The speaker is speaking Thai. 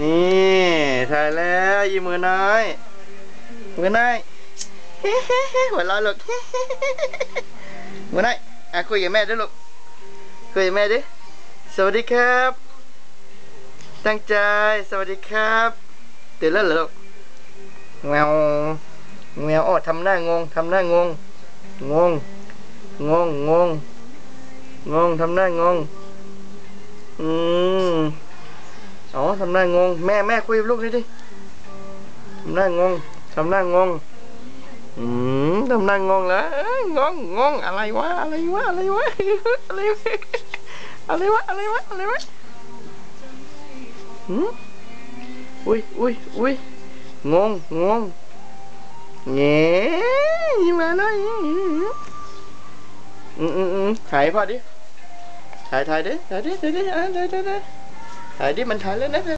นี่ถ่ายแล้วยิ้มมือน้อย มือน้อยเฮ้เฮ้เฮ้หัวเราะลูกมือน้อยอะคุยกับแม่ด้วยลูกคุยกับแม่ดิสวัสดีครับ ตั้งใจสวัสดีครับตื่นแล้วเหรอลูกแมวแมวอ้อทำหน้างงทำหน้างงงงงงงงงทำหน้างงอืม ทำหน้างง แม่แม่คุยกับลูกดิดิทำหน้างงทำหน้างงอืมทำหน้างงแล้วเอ้ยงงงงอะไรวะอะไรวะอะไรวะอะไรวะอะไรวะอะไรวะอะไรวะหืมอุ้ยอุ้ยอุ้ยงงงงเงี้ยมาหน่ยอืมอืมอืมถ่ายพอดิถ่ายถ่ายดิถ่ายดิถ่ายดิอะถ่ายถ่ายถ่ายถ่ายดิมันถ่ายแล้วนะ